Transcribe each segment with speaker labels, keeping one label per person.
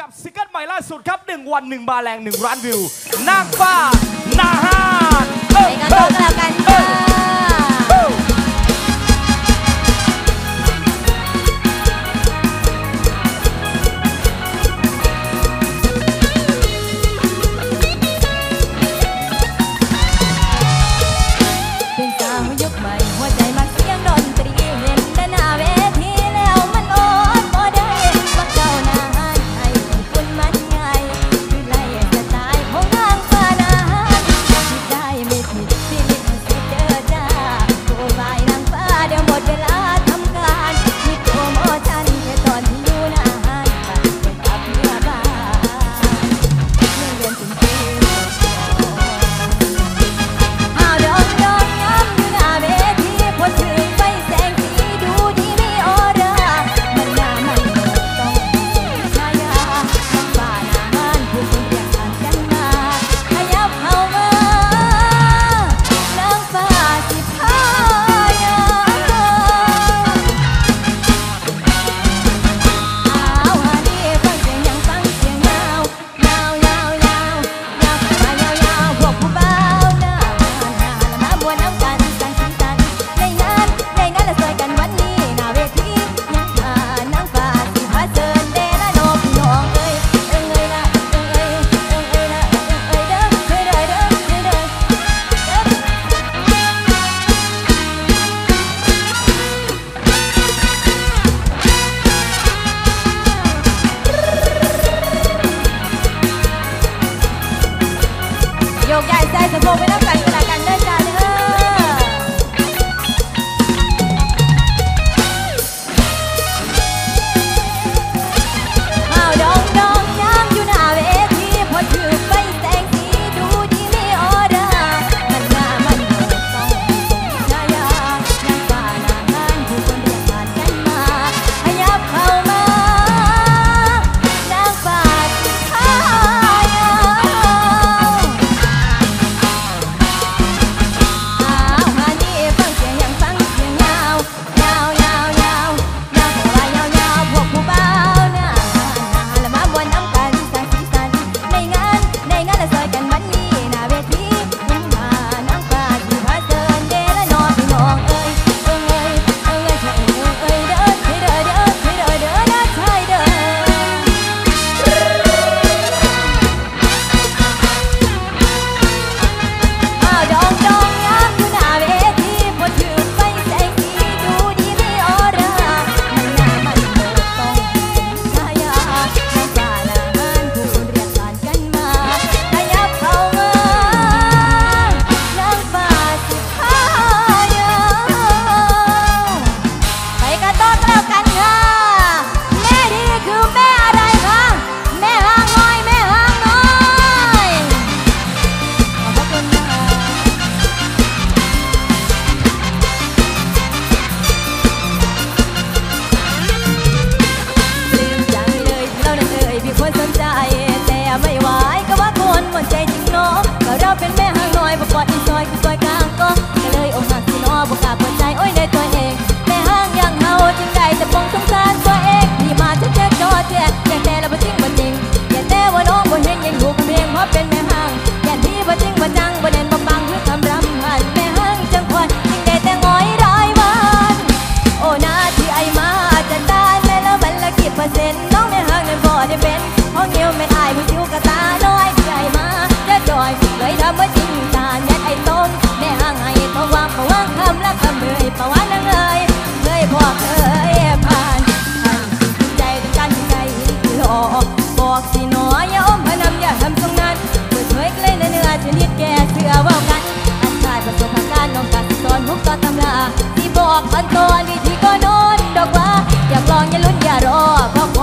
Speaker 1: กับซิงเกิลใหม่ล่าสุดครับ 1 วัน 1 บาแรง 1 ร้านวิว นางฟ้า นาฮาน
Speaker 2: ไปกันต่อกัน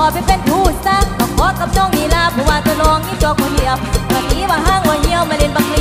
Speaker 2: ขอไปเป็นผู้ซักต้องขอกับน้องนีลาผู้ว่าจะลองนี่จอกผู้เหยียบวันนี้ว่าห้างว่าเหี้ยวมาเล่นบักเลี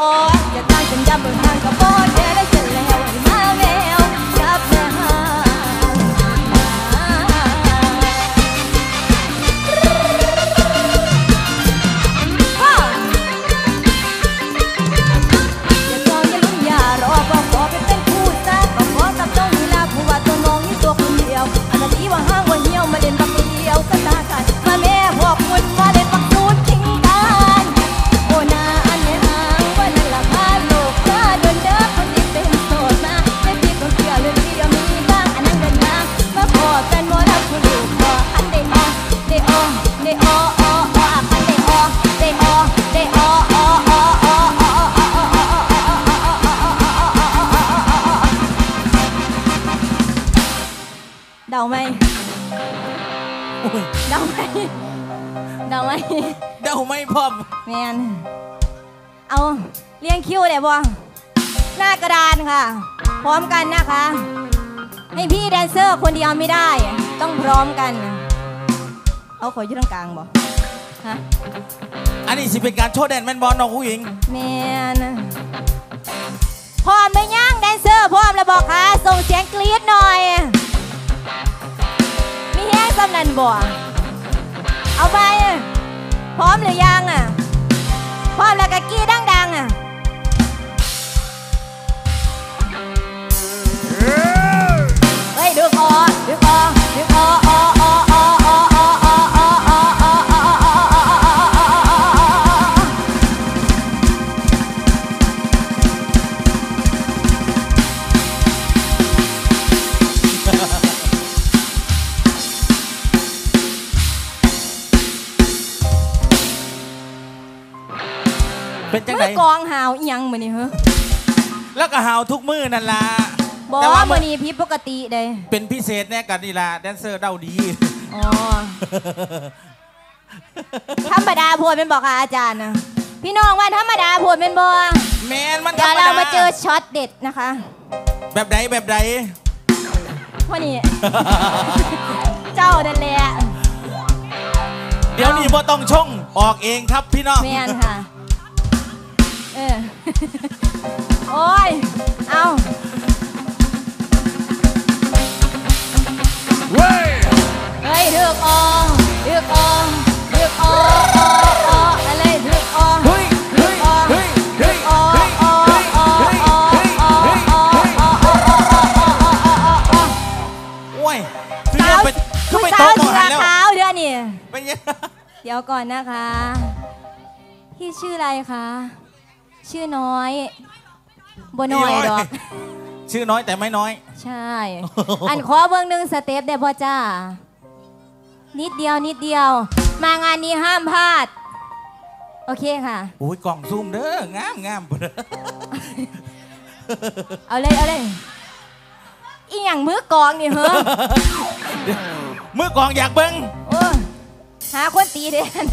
Speaker 2: อ้อนอย่าตั้งจนยำบนทางกัระโปรง
Speaker 3: พร้อม
Speaker 2: แมนเอาเรียงคิวเดี๋ยวบอหน้ากระดานค่ะ พร้อมกันนะคะ ให้พี่แดนเซอร์คนเดียวไม่ได้ ต้องพร้อมกัน เอาขออยู่ตรงกลางบอฮะ
Speaker 3: อันนี้สิเป็นการโชว์แดนแมนบอลน้องผู้หญิง
Speaker 2: แมนพร้อมไหมย่างแดนเซอร์พร้อมแล้วบอกค่ะ ส่งเสียงกรี๊ดหน่อย มีแห้งสำนันบ่เอาไป พร้อมหรือยังอะ พร้อมแล้วก็กี้ดังๆอะเฮ้ยดึกออดึกออดึกออ กอ
Speaker 3: ง
Speaker 2: หาวอีหยังมื้อนี้เหรอ
Speaker 3: แล้วก็หาวทุกมือนั่นล่ะ
Speaker 2: บ่
Speaker 3: แต่ว่า
Speaker 2: มื้อนี้ผิดปกติเด้
Speaker 3: เป็นพิเศษแน่กันนี่ล่ะแดนเซอร์เดาดี
Speaker 2: อ๋อธรรมดาโพดเป็นบอกค่ะอาจารย์นะพี่น้องว่าธรรมดาโพดเป็นบ่
Speaker 3: แมนมันธ
Speaker 2: เดี๋
Speaker 3: ร
Speaker 2: ยว
Speaker 3: รม
Speaker 2: เรา
Speaker 3: ดา
Speaker 2: มาเจอช็อตเด็ดนะคะ
Speaker 3: แบบใดแบบใด
Speaker 2: วันนี้ เจ้านั่นแหละ
Speaker 3: เดี๋ยวนี้บ่ต้องชงออกเองครับพี่น้อง
Speaker 2: แมนค่ะเออโอ้ย เอา
Speaker 1: เว้ย
Speaker 2: เฮ้ยเดือกอองเดือกอองเดือกอออออออะไรเดือกออง
Speaker 1: เฮ้ยเฮ้ยเฮ้ยเฮ้ย
Speaker 2: ออ
Speaker 1: เฮ้ย
Speaker 2: ออ
Speaker 1: เฮ้ย
Speaker 2: ออ
Speaker 1: เฮ้ย
Speaker 2: ออ
Speaker 1: เฮ้ย
Speaker 2: ออ
Speaker 1: เฮ้ย
Speaker 2: อออออ
Speaker 3: โอ้ยคือ
Speaker 2: สา
Speaker 3: ยั
Speaker 2: ว
Speaker 3: งไปคือ
Speaker 2: ผู้
Speaker 3: ไป
Speaker 2: สา
Speaker 3: โต๊ะ
Speaker 2: ว
Speaker 3: หมอ
Speaker 2: เสื
Speaker 3: หั
Speaker 2: อน
Speaker 3: แล้ว
Speaker 2: ขาวเดือนนี่
Speaker 3: เป็นยัง
Speaker 2: เดี๋ยวก่อนนะคะ พี่ชื่ออะไรคะ ชื่อน้อยบน้อยดอก
Speaker 3: ชื่อน้อยแต่ไม่น้อย
Speaker 2: ใช่ อันขอเบื้องหนึ่งสเต็ปได้พ่อจ้า นิดเดียวนิดเดียว มางานนี้ห้ามพลาด โอเคค่ะ
Speaker 3: โอ้ยกล่องซูมเด้องามงาม
Speaker 2: เอาเลยเอาเลยอีหยังมือกลองนี่เหรอ
Speaker 3: มือกล่องอยากเบิ้ง
Speaker 2: โอ้ยหาคนตีเด่น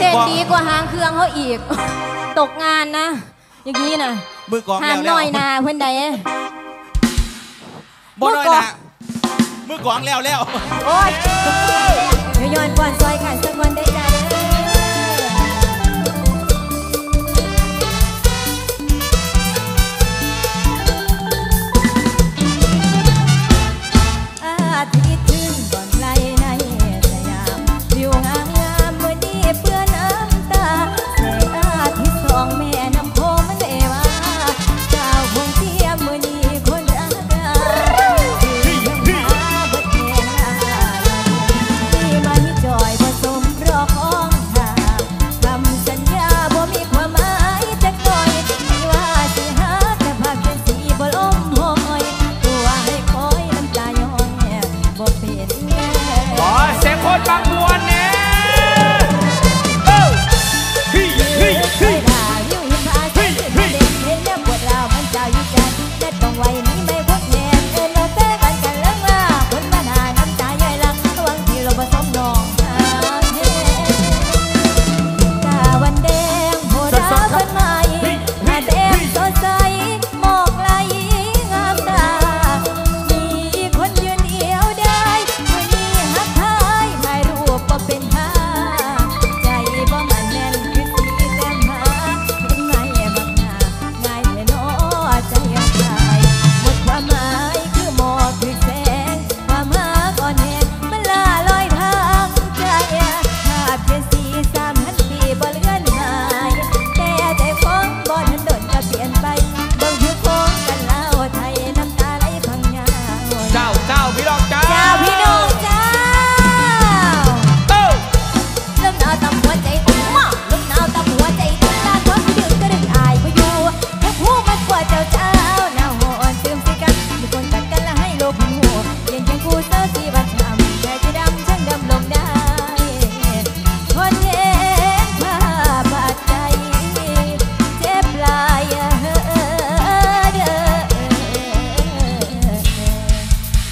Speaker 3: เต้
Speaker 2: นดีกว่าหางเครื่องเขาอีก ตกงานนะ อย่างนี้นะ
Speaker 3: มือกอง
Speaker 2: หามหน่อยนาเพื่อนใด
Speaker 3: บ่น้อยนะมือกองแล้วแล้ว
Speaker 2: โอ๊ย ยวย้อนก่อนซอยขันสักวันได้จ้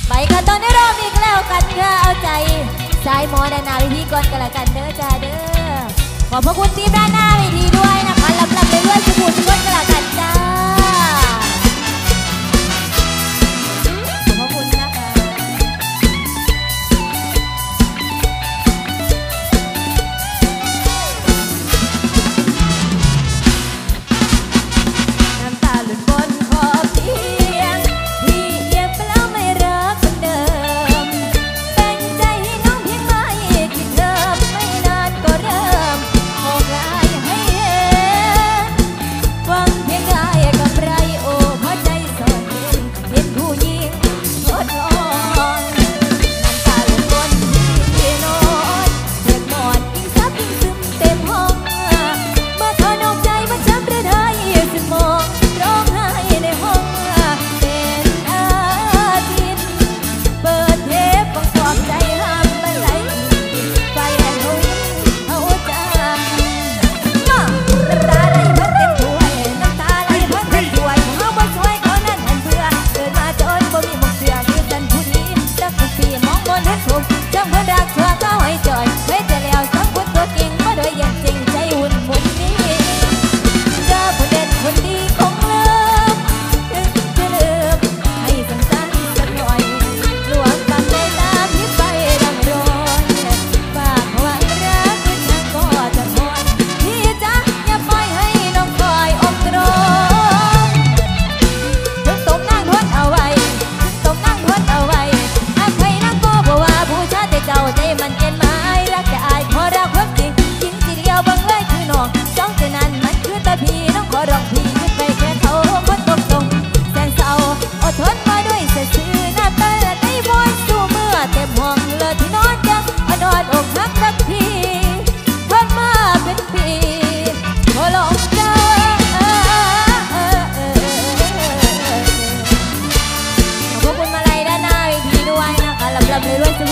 Speaker 2: ไปกันตอนนี้เราบอีกแล้วกันเธอเอาใจสายหมอดานาพิธีกรกันละกันเด้อจ้าเด้อขอบพระคุณทีมด้านหน้าพิธีด้วยนะคะลำลำเลยด้วยสุขุมด้วยกันละกันจ้า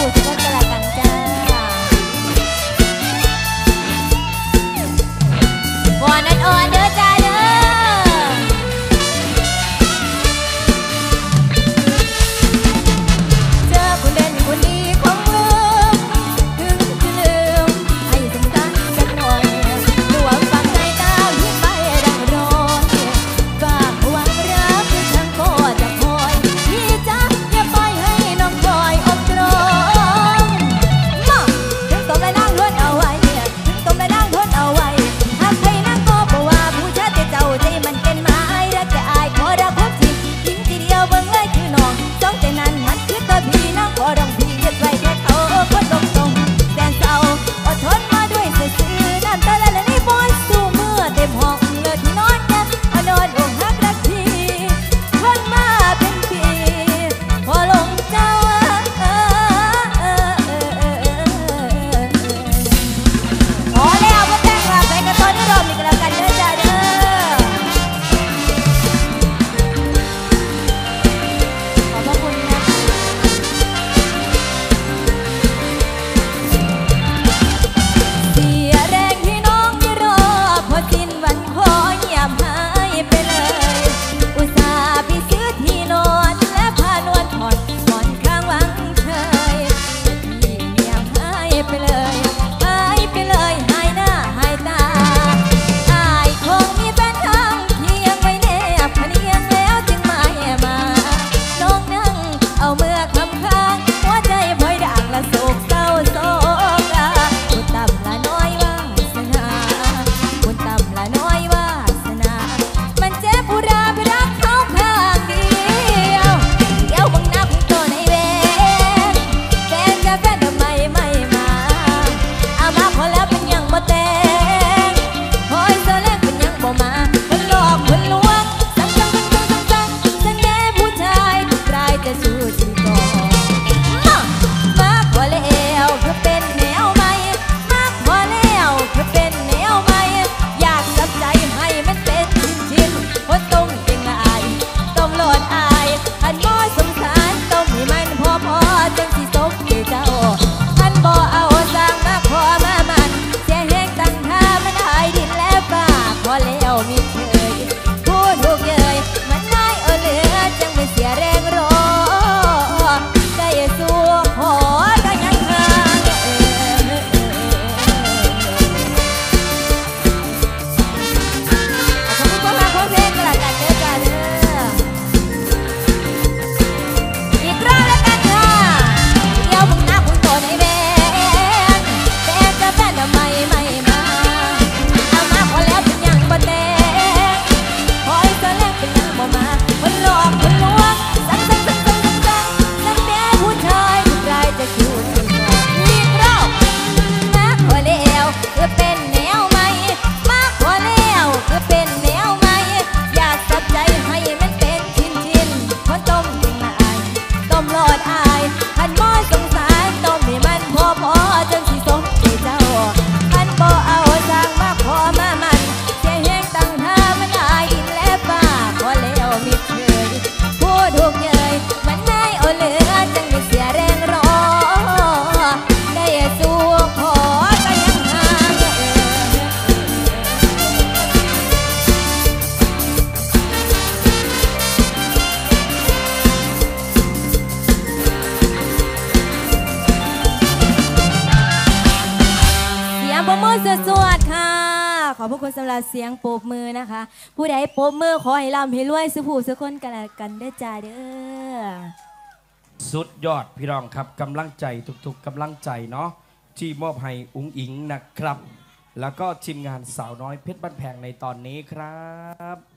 Speaker 2: Vamos, vamos. รับเสียงโปบมือนะคะ ผู้ใดโปบมือขอให้ร่ำให้รวยสุผู้สุคนกันละกันได้อจ้าเด้อ
Speaker 1: สุดยอดพี่รองครับกำลังใจทุกๆกำลังใจเนาะที่มอบให้อุ้งอิงนะครับ แล้วก็ทีมงานสาวน้อยเพชรบ้านแพงในตอนนี้ครับ